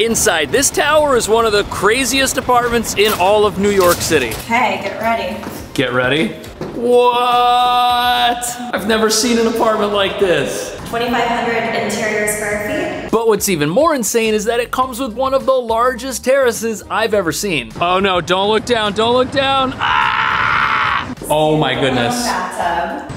Inside this tower is one of the craziest apartments in all of New York City. Hey, get ready. Get ready. What? I've never seen an apartment like this. 2,500 interior square feet. But what's even more insane is that it comes with one of the largest terraces I've ever seen. Oh no, don't look down, don't look down. Ah! Oh my goodness.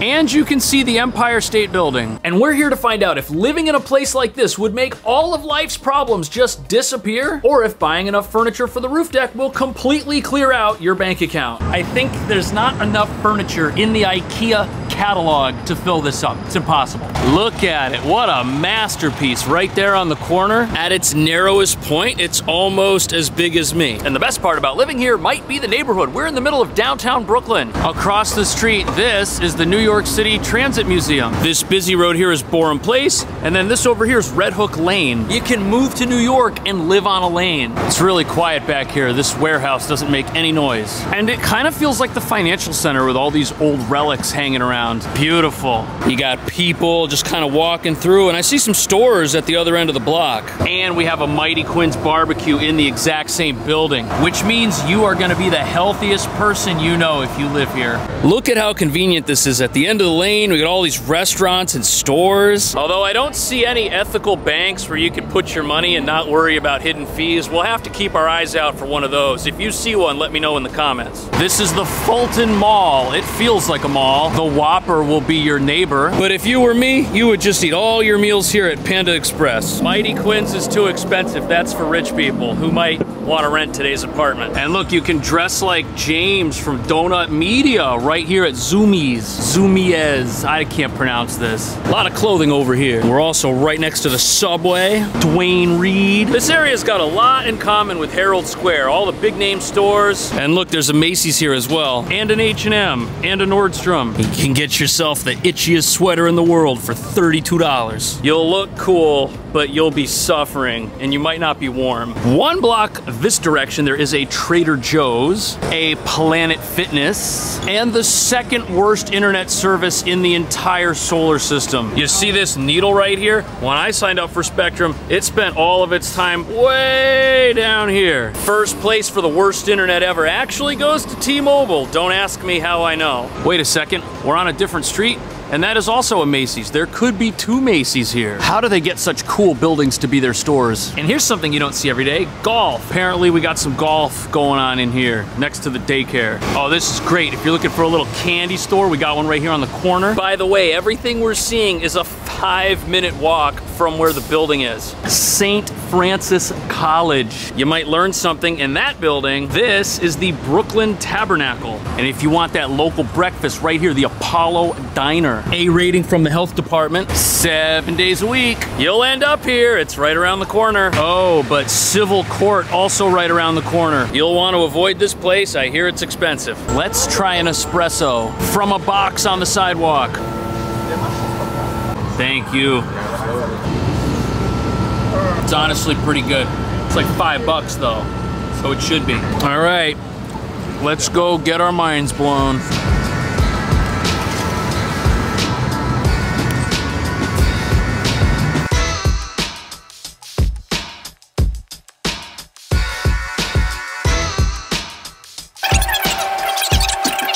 And you can see the Empire State Building. And we're here to find out if living in a place like this would make all of life's problems just disappear, or if buying enough furniture for the roof deck will completely clear out your bank account. I think there's not enough furniture in the IKEA catalog to fill this up. It's impossible. Look at it, what a masterpiece right there on the corner. At its narrowest point, it's almost as big as me. And the best part about living here might be the neighborhood. We're in the middle of downtown Brooklyn. Across the street, this is the New York City Transit Museum. This busy road here is Boerum Place, and then this over here is Red Hook Lane. You can move to New York and live on a lane. It's really quiet back here. This warehouse doesn't make any noise. And it kind of feels like the financial center with all these old relics hanging around. Beautiful. You got people just kind of walking through, and I see some stores at the other end of the block. And we have a Mighty Quinn's barbecue in the exact same building, which means you are gonna be the healthiest person you know if you live here. Look at how convenient this is. At the end of the lane, we got all these restaurants and stores. Although I don't see any ethical banks where you can put your money and not worry about hidden fees, we'll have to keep our eyes out for one of those. If you see one, let me know in the comments. This is the Fulton Mall. It feels like a mall. The Whopper will be your neighbor. But if you were me, you would just eat all your meals here at Panda Express. Mighty Quinn's is too expensive. That's for rich people who might want to rent today's apartment. And look, you can dress like James from Donut Media right here at Zumiez. Zumiez. I can't pronounce this. A lot of clothing over here. We're also right next to the subway. Duane Reade. This area's got a lot in common with Herald Square. All the big name stores. And look, there's a Macy's here as well. And an H&M. And a Nordstrom. You can get yourself the itchiest sweater in the world for $32. You'll look cool, but you'll be suffering. And you might not be warm. One block this direction, there is a Trader Joe's, a Planet Fitness, and the second worst internet service in the entire solar system. You see this needle right here? When I signed up for Spectrum, it spent all of its time way down here. First place for the worst internet ever actually goes to T-Mobile. Don't ask me how I know. Wait a second, we're on a different street? And that is also a Macy's. There could be two Macy's here. How do they get such cool buildings to be their stores? And here's something you don't see every day, golf. Apparently we got some golf going on in here next to the daycare. Oh, this is great. If you're looking for a little candy store, we got one right here on the corner. By the way, everything we're seeing is a five minute walk from where the building is. St. Francis College. You might learn something in that building. This is the Brooklyn Tabernacle. And if you want that local breakfast right here, the Apollo Diner. A rating from the health department, seven days a week. You'll end up here, it's right around the corner. Oh, but civil court also right around the corner. You'll want to avoid this place, I hear it's expensive. Let's try an espresso from a box on the sidewalk. Thank you. It's honestly pretty good. It's like five bucks though, so it should be. All right, let's go get our minds blown.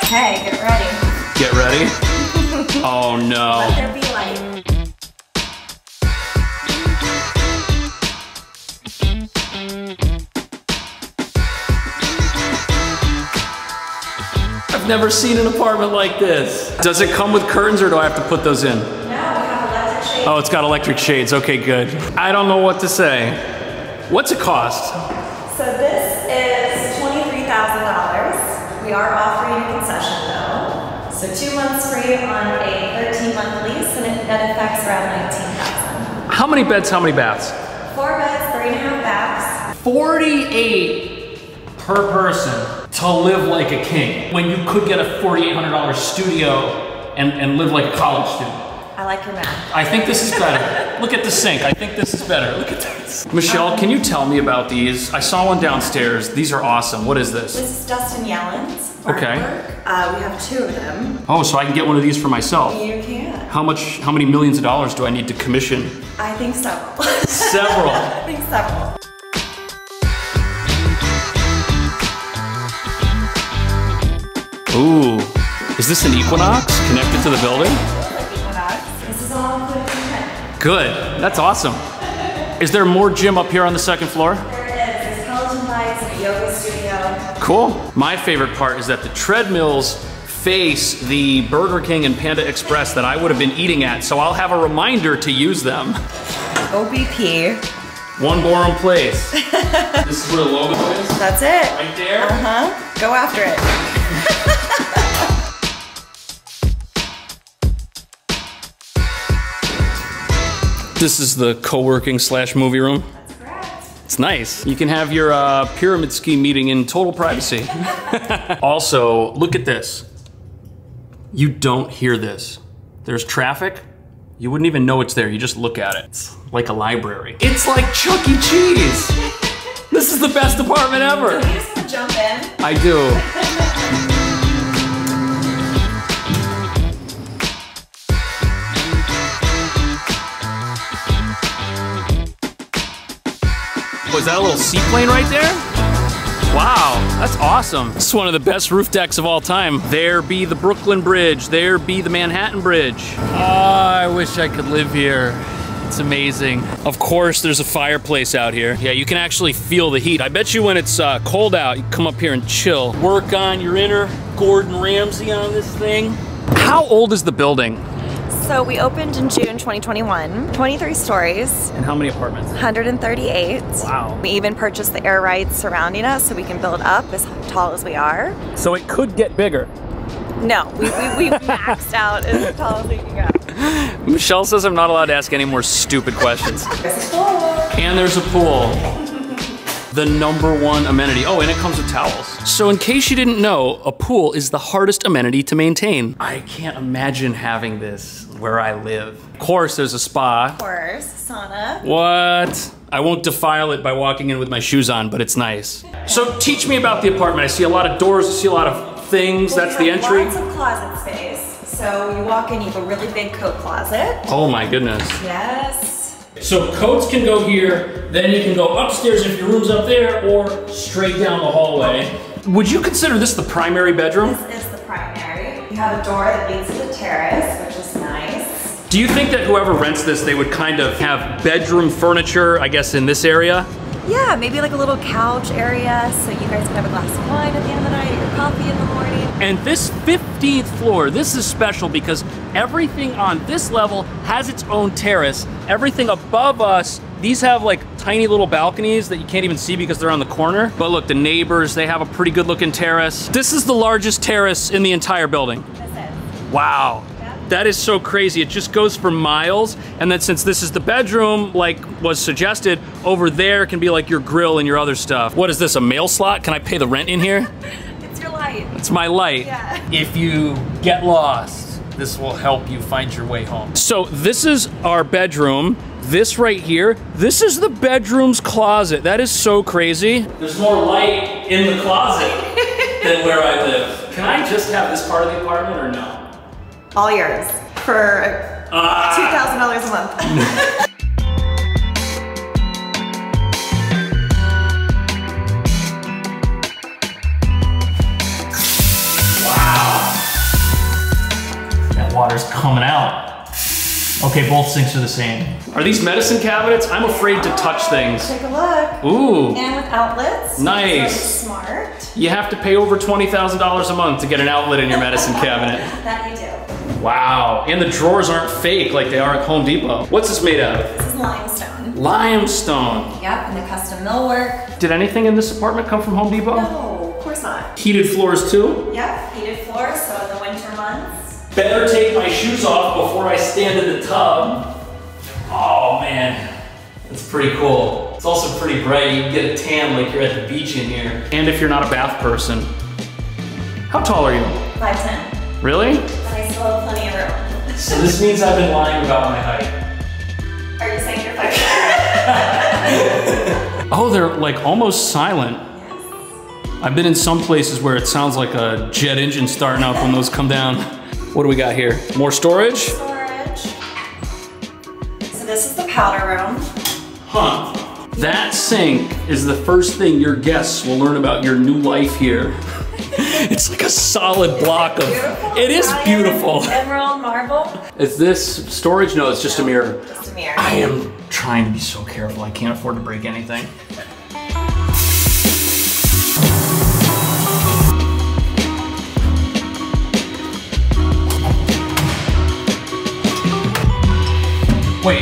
Hey, get ready. Get ready. Oh no. Never seen an apartment like this. Does it come with curtains or do I have to put those in? No, we have electric shades. Oh, it's got electric shades. Okay, good. I don't know what to say. What's it cost? So this is $23,000. We are offering a concession though. So two months free on a 13 month lease and it net effects around 19,000. How many beds, how many baths? Four beds, three and a half baths. 48 per person to live like a king when you could get a $4,800 studio and, and live like a college student. I like your math. I think this is better. Look at the sink. I think this is better. Look at this. Michelle, can you tell me about these? I saw one downstairs. These are awesome. What is this? This is Dustin Yellin's Okay. Uh, we have two of them. Oh, so I can get one of these for myself. You can. How much, how many millions of dollars do I need to commission? I think several. Several. I think several. Ooh, is this an Equinox connected to the building? Good, that's awesome. Is there more gym up here on the second floor? There it is. A yoga studio. Cool. My favorite part is that the treadmills face the Burger King and Panda Express that I would have been eating at, so I'll have a reminder to use them. OBP. One Boerum Place. this is where the logo is? That's it. Right there? Uh huh. Go after it. This is the co-working slash movie room. It's nice. You can have your uh, pyramid scheme meeting in total privacy. also, look at this. You don't hear this. There's traffic. You wouldn't even know it's there. You just look at it. It's like a library. It's like Chuck E. Cheese. This is the best apartment ever. You just want to jump in. I do. Was that a little seaplane right there? Wow, that's awesome. It's one of the best roof decks of all time. There be the Brooklyn Bridge, there be the Manhattan Bridge. Oh, I wish I could live here. It's amazing. Of course, there's a fireplace out here. Yeah, you can actually feel the heat. I bet you when it's uh, cold out, you come up here and chill. Work on your inner Gordon Ramsay on this thing. How old is the building? So we opened in June 2021. 23 stories, And how many apartments? 138. Wow. We even purchased the air rights surrounding us so we can build up as tall as we are. So it could get bigger. No, we, we, we maxed out as tall as we can go. Michelle says I'm not allowed to ask any more stupid questions. There's. And there's a pool. The number one amenity. Oh, and it comes with towels. So, in case you didn't know, a pool is the hardest amenity to maintain. I can't imagine having this where I live. Of course, there's a spa. Of course, sauna. What? I won't defile it by walking in with my shoes on, but it's nice. So, teach me about the apartment. I see a lot of doors, I see a lot of things. Well, That's the entry. Lots of closet space. So you walk in, you have a really big coat closet. Oh my goodness. Yes. So coats can go here, then you can go upstairs if your room's up there, or straight down the hallway. Would you consider this the primary bedroom? This is the primary. You have a door that leads to the terrace, which is nice. Do you think that whoever rents this, they would kind of have bedroom furniture, I guess, in this area? Yeah, maybe like a little couch area so you guys can have a glass of wine at the end of the night, your coffee in the morning. And this 15th floor, this is special because everything on this level has its own terrace. Everything above us, these have like tiny little balconies that you can't even see because they're on the corner. But look, the neighbors, they have a pretty good looking terrace. This is the largest terrace in the entire building. Wow. That is so crazy. It just goes for miles. And then since this is the bedroom, like was suggested, over there can be like your grill and your other stuff. What is this, a mail slot? Can I pay the rent in here? It's light. It's my light. Yeah. If you get lost, this will help you find your way home. So this is our bedroom. This right here, this is the bedroom's closet. That is so crazy. There's more light in the closet than where I live. Can I just have this part of the apartment or no? All yours for Ah. $2,000 a month. Okay, both sinks are the same. Are these medicine cabinets? I'm afraid to touch things. Take a look. Ooh. And with outlets. Nice. So smart. You have to pay over $20,000 a month to get an outlet in your medicine cabinet. That you do. Wow. And the drawers aren't fake like they are at Home Depot. What's this made out of? This is limestone. Limestone. Yep, and the custom millwork. Did anything in this apartment come from Home Depot? No, of course not. Heated floors too? Yep, heated floors, so in the winter months. Better take my shoes off before I stand in the tub. Oh man, that's pretty cool. It's also pretty bright. You can get a tan like you're at the beach in here. And if you're not a bath person. How tall are you? 5'10. Really? But I still have plenty of room. So this means I've been lying about my height. Are you saying you're 5'10? Oh, they're like almost silent. I've been in some places where it sounds like a jet engine starting up when those come down. What do we got here? More storage? Storage. So this is the powder room. Huh. That sink is the first thing your guests will learn about your new life here. It's like a solid block of. It is Italian beautiful. Emerald marble. Is this storage? No, it's just a mirror. Just a mirror. I am trying to be so careful. I can't afford to break anything. Wait,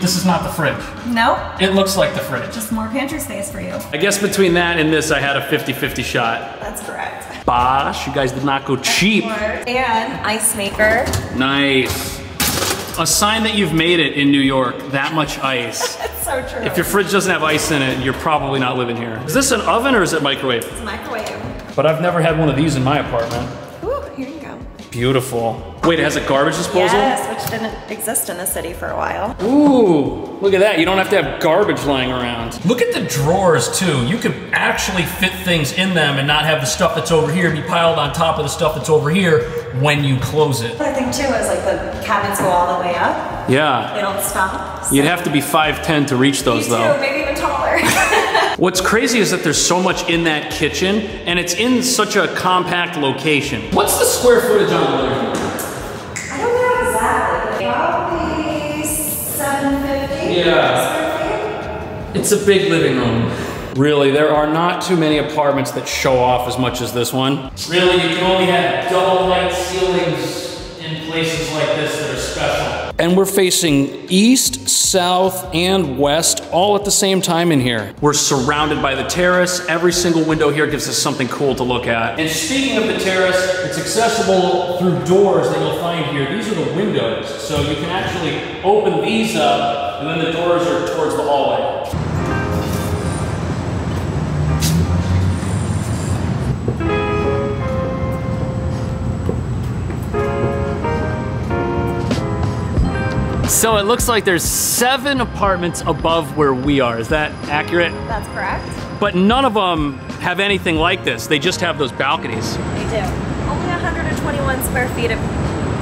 this is not the fridge. No, It looks like the fridge. just more pantry space for you. I guess between that and this, I had a 50-50 shot. That's correct. Bosch, you guys did not go cheap. And ice maker. Nice. A sign that you've made it in New York, that much ice. That's so true. If your fridge doesn't have ice in it, you're probably not living here. Is this an oven or is it microwave? It's a microwave. But I've never had one of these in my apartment. Ooh, here you go. Beautiful. Wait, it has a garbage disposal? Yes, which didn't exist in the city for a while. Ooh, look at that. You don't have to have garbage lying around. Look at the drawers too. You could actually fit things in them and not have the stuff that's over here be piled on top of the stuff that's over here when you close it. But I think too is like the cabinets go all the way up. Yeah. They don't stop. So You'd have to be 5'10 to reach Me those too, though. maybe even taller. What's crazy is that there's so much in that kitchen and it's in such a compact location. What's the square footage on the living room? Yeah. It's a big living room. Really, there are not too many apartments that show off as much as this one. Really, you can only have double height ceilings in places like this that are special. And we're facing east, south, and west all at the same time in here. We're surrounded by the terrace. Every single window here gives us something cool to look at. And speaking of the terrace, it's accessible through doors that you'll find here. These are the windows. So you can actually open these up, and then the doors are towards the hallway. So it looks like there's seven apartments above where we are. Is that accurate? That's correct. But none of them have anything like this. They just have those balconies. They do. Only 121 square feet of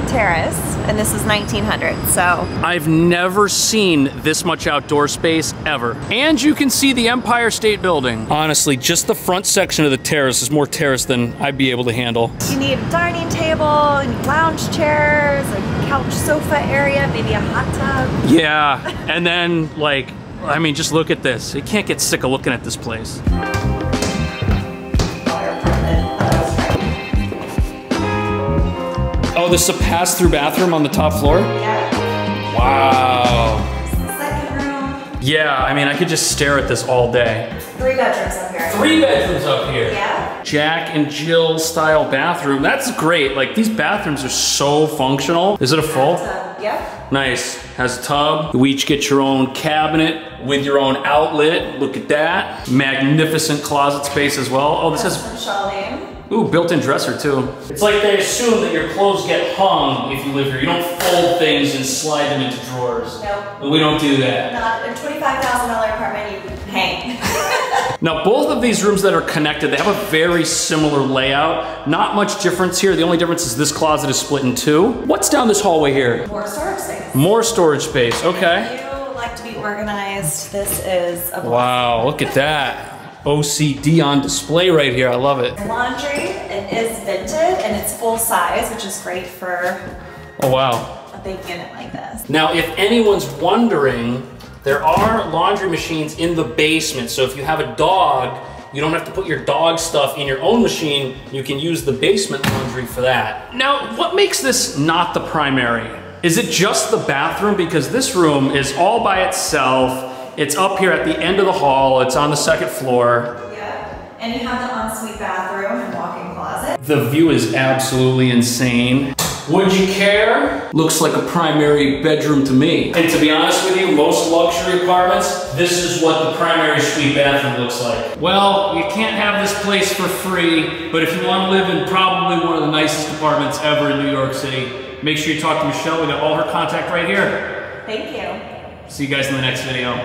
terrace, and this is 1900. So I've never seen this much outdoor space ever. And you can see the Empire State Building. Honestly, just the front section of the terrace is more terrace than I'd be able to handle. you need a dining table, and lounge chairs, a couch sofa area, maybe a hot tub. Yeah, and then like, I mean, just look at this. You can't get sick of looking at this place. Oh, this is a pass-through bathroom on the top floor? Yeah. Wow. Second room. Yeah, I mean, I could just stare at this all day. Three bedrooms up here. Three bedrooms up here. Yeah. Jack and Jill style bathroom. That's great. Like these bathrooms are so functional. Is it a full? Yep. Nice. Has a tub. You each get your own cabinet with your own outlet. Look at that. Magnificent closet space as well. Oh, this has From Charlene. Ooh built-in dresser too. It's like they assume that your clothes get hung if you live here. You don't fold things and slide them into drawers. Nope. We don't do that. Not a $25,000 apartment, you hang. Now, both of these rooms that are connected, they have a very similar layout. Not much difference here. The only difference is this closet is split in two. What's down this hallway here? More storage space. More storage space, okay. If You like to be organized. This is a blessing. Wow, look at that. OCD on display right here, I love it. Laundry, it is vented and it's full size, which is great for Oh wow. a big unit like this. Now, if anyone's wondering, there are laundry machines in the basement. So if you have a dog, you don't have to put your dog stuff in your own machine. You can use the basement laundry for that. Now, what makes this not the primary? Is it just the bathroom? Because this room is all by itself. It's up here at the end of the hall. It's on the second floor. Yeah. And you have the ensuite bathroom and walk-in closet. The view is absolutely insane. Would you care? Looks like a primary bedroom to me. And to be honest with you, most luxury apartments, this is what the primary suite bathroom looks like. Well, you can't have this place for free, but if you want to live in probably one of the nicest apartments ever in New York City, make sure you talk to Michelle. We got all her contact right here. Thank you. See you guys in the next video.